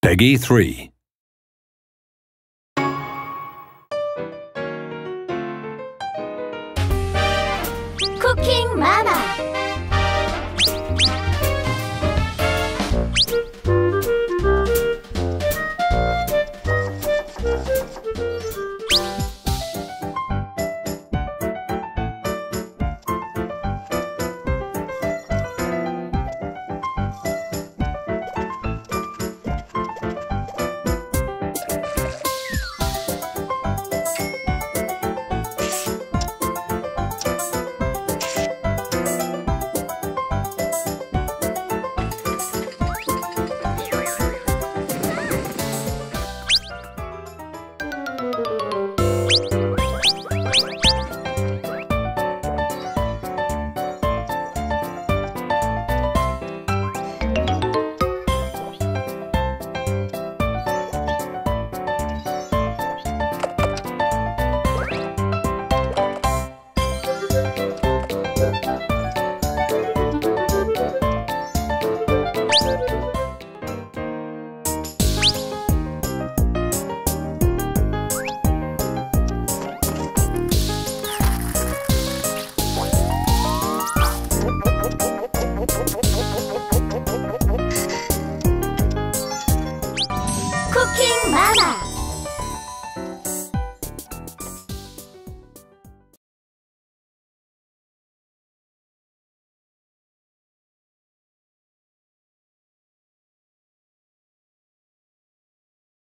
Peggy 3. Cooking Mama. Cooking Mama